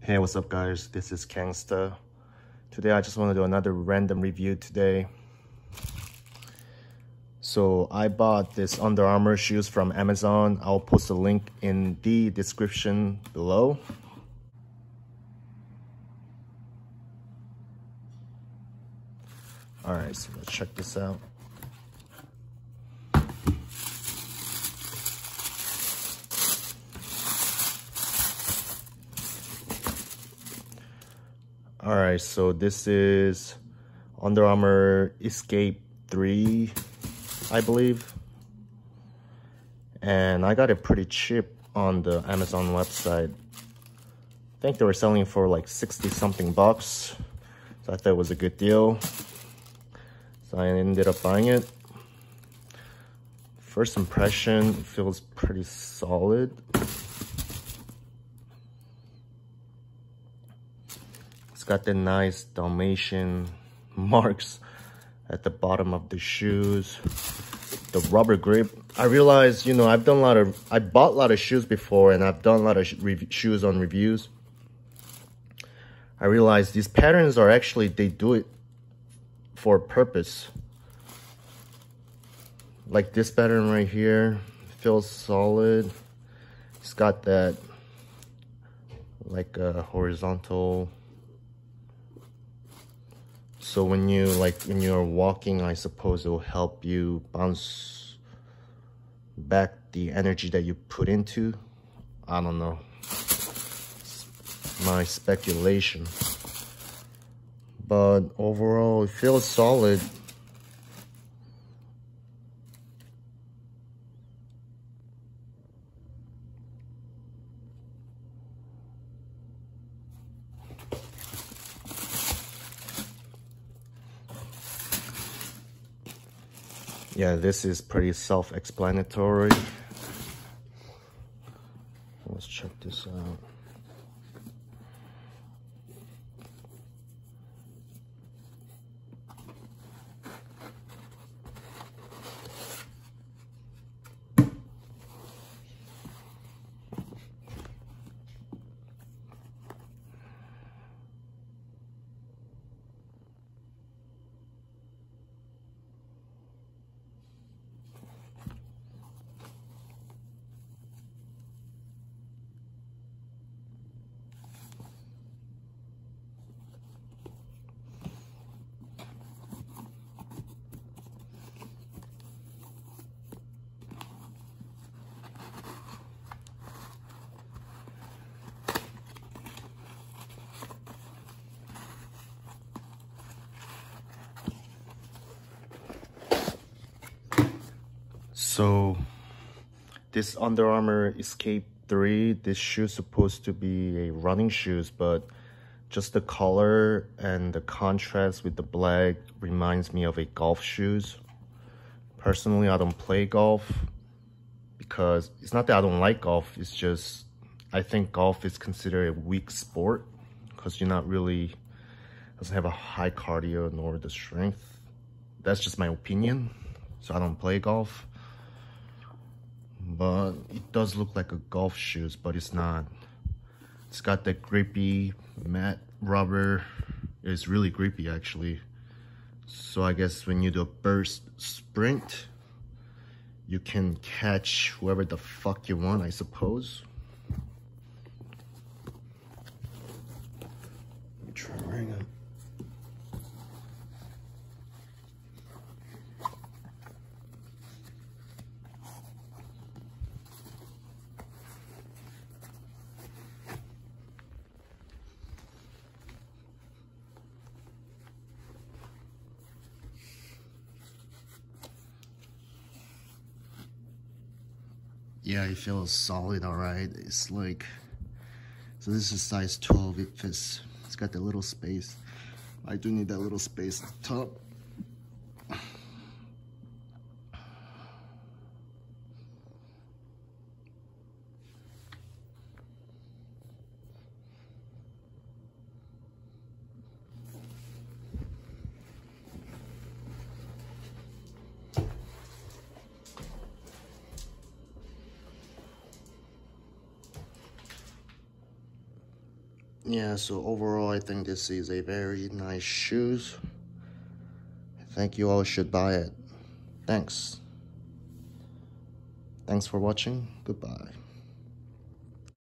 Hey, what's up guys? This is Kangsta. Today I just want to do another random review today. So I bought this Under Armour shoes from Amazon. I'll post a link in the description below. Alright, so let's check this out. All right, so this is Under Armour Escape 3, I believe. And I got it pretty cheap on the Amazon website. I think they were selling for like 60 something bucks. So I thought it was a good deal. So I ended up buying it. First impression, feels pretty solid. Got the nice Dalmatian marks at the bottom of the shoes. The rubber grip. I realized, you know, I've done a lot of, I bought a lot of shoes before and I've done a lot of shoes on reviews. I realized these patterns are actually, they do it for a purpose. Like this pattern right here, feels solid. It's got that like a horizontal so when you like when you're walking, I suppose it will help you bounce back the energy that you put into. I don't know. my speculation. But overall, it feels solid. Yeah, this is pretty self-explanatory. Let's check this out. So this Under Armour Escape 3, this shoe supposed to be a running shoes, but just the color and the contrast with the black reminds me of a golf shoes. Personally, I don't play golf because it's not that I don't like golf, it's just I think golf is considered a weak sport because you're not really doesn't have a high cardio nor the strength. That's just my opinion. So I don't play golf but uh, it does look like a golf shoes but it's not. It's got that grippy matte rubber. It's really grippy actually. So I guess when you do a burst sprint you can catch whoever the fuck you want I suppose yeah it feels solid all right. It's like so this is size 12 it fits. It's got the little space. I do need that little space. At the top yeah so overall i think this is a very nice shoes. I think you all should buy it. Thanks. Thanks for watching. Goodbye